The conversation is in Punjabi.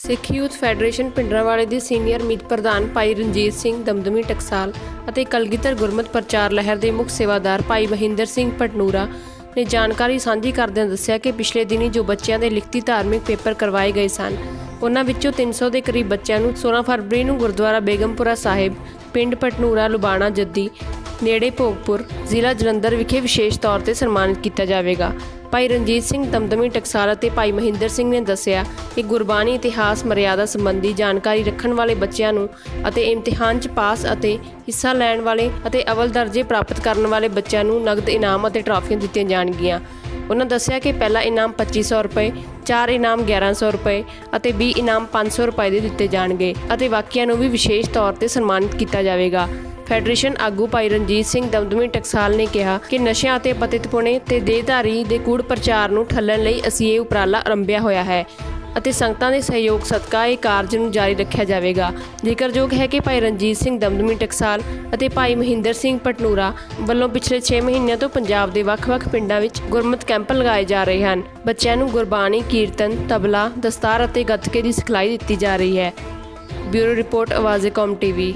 ਸਿੱਖ ਯੂਥ ਫੈਡਰੇਸ਼ਨ ਪਿੰਡਰਾਵਾਲੇ ਦੇ ਸੀਨੀਅਰ ਮੀਤ ਪ੍ਰਧਾਨ ਭਾਈ ਰਣਜੀਤ ਸਿੰਘ, ਦਮਦਮੀ ਟਕਸਾਲ ਅਤੇ ਕਲਗੀਧਰ ਗੁਰਮਤ ਪ੍ਰਚਾਰ ਲਹਿਰ ਦੇ ਮੁੱਖ ਸੇਵਾਦਾਰ ਭਾਈ ਮਹਿੰਦਰ ਸਿੰਘ ਪਟਨੂਰਾ ਨੇ ਜਾਣਕਾਰੀ ਸਾਂਝੀ ਕਰਦਿਆਂ ਦੱਸਿਆ ਕਿ ਪਿਛਲੇ ਦਿਨੀ ਜੋ ਬੱਚਿਆਂ ਦੇ ਲਿਖਤੀ ਧਾਰਮਿਕ ਪੇਪਰ ਕਰਵਾਏ ਗਏ ਸਨ, ਉਹਨਾਂ ਵਿੱਚੋਂ 300 ਦੇ ਕਰੀਬ ਬੱਚਿਆਂ ਨੂੰ 16 ਫਰਵਰੀ ਨੂੰ ਗੁਰਦੁਆਰਾ ਬੇਗਮਪੁਰਾ ਸਾਹਿਬ, ਪਿੰਡ ਪਟਨੂਰਾ ਲੁਬਾਣਾ, ਜੱਦੀ, ਨੇੜੇ ਭੋਗਪੁਰ, ਜ਼ਿਲ੍ਹਾ ਜਲੰਧਰ ਵਿਖੇ ਵਿਸ਼ੇਸ਼ ਤੌਰ ਤੇ ਸਨਮਾਨਿਤ ਕੀਤਾ ਜਾਵੇਗਾ। ਭਾਈ ਰਣਜੀਤ ਸਿੰਘ ਦਮਦਮੀ ਟਕਸਾਲ ਅਤੇ ਭਾਈ ਮਹਿੰਦਰ ਸਿੰਘ ਨੇ ਦੱਸਿਆ ਕਿ ਗੁਰਬਾਣੀ ਇਤਿਹਾਸ, ਮਰਿਆਦਾ ਸੰਬੰਧੀ ਜਾਣਕਾਰੀ ਰੱਖਣ ਵਾਲੇ ਬੱਚਿਆਂ ਨੂੰ ਅਤੇ ਇਮਤਿਹਾਨ 'ਚ ਪਾਸ ਅਤੇ ਹਿੱਸਾ ਲੈਣ ਵਾਲੇ ਅਤੇ ਅਵਲ ਦਰਜੇ ਪ੍ਰਾਪਤ ਕਰਨ ਵਾਲੇ ਬੱਚਿਆਂ ਨੂੰ ਨਗਦ ਇਨਾਮ ਅਤੇ ਟਰਾਫੀਆਂ ਦਿੱਤੀਆਂ ਜਾਣਗੀਆਂ। ਉਹਨਾਂ ਦੱਸਿਆ ਕਿ ਪਹਿਲਾ ਇਨਾਮ 2500 ਰੁਪਏ, ਚਾਰ ਇਨਾਮ 1100 ਰੁਪਏ ਅਤੇ 20 ਇਨਾਮ 500 ਰੁਪਏ ਦੇ ਦਿੱਤੇ ਜਾਣਗੇ ਅਤੇ ਬਾਕੀਆਂ ਨੂੰ ਵੀ ਵਿਸ਼ੇਸ਼ ਤੌਰ ਤੇ ਸਨਮਾਨਿਤ ਕੀਤਾ ਜਾਵੇਗਾ। ਫੈਡਰੇਸ਼ਨ ਆਗੂ ਭਾਈ ਰਣਜੀਤ ਸਿੰਘ ਦਮਦਮੀ ਟਕਸਾਲ ਨੇ ਕਿਹਾ ਕਿ ਨਸ਼ਿਆਂ ਅਤੇ ਪਤਿਤਪੁਣੇ ਤੇ ਦੇਹਧਾਰੀ ਦੇ ਕੂੜ ਪ੍ਰਚਾਰ ਨੂੰ ਠੱਲਣ ਲਈ ਅਸੀਂ ਇਹ ਉਪਰਾਲਾ ਆਰੰਭਿਆ ਹੋਇਆ ਹੈ ਅਤੇ ਸੰਗਤਾਂ ਦੇ ਸਹਿਯੋਗ ਸਦਕਾ ਇਹ ਕਾਰਜ ਨੂੰ ਜਾਰੀ ਰੱਖਿਆ ਜਾਵੇਗਾ। ਜ਼ਿਕਰਯੋਗ ਹੈ ਕਿ ਭਾਈ ਰਣਜੀਤ ਸਿੰਘ ਦਮਦਮੀ ਟਕਸਾਲ ਅਤੇ ਭਾਈ ਮਹਿੰਦਰ ਸਿੰਘ ਪਟਨੂਰਾ ਵੱਲੋਂ ਪਿਛਲੇ 6 ਮਹੀਨਿਆਂ ਤੋਂ ਪੰਜਾਬ ਦੇ ਵੱਖ-ਵੱਖ ਪਿੰਡਾਂ ਵਿੱਚ ਗੁਰਮਤ ਕੈਂਪ ਲਗਾਏ ਜਾ ਰਹੇ ਹਨ। ਬੱਚਿਆਂ ਨੂੰ ਗੁਰਬਾਣੀ, ਕੀਰਤਨ, ਤਬਲਾ, ਦਸਤਾਰ ਅਤੇ ਗੱਤਕੇ ਦੀ ਸਿਖਲਾਈ ਦਿੱਤੀ ਜਾ ਰਹੀ ਹੈ। ਬਿਊਰੋ ਰਿਪੋਰਟ, ਆਵਾਜ਼ੇ ਕੌਮ ਟੀਵੀ।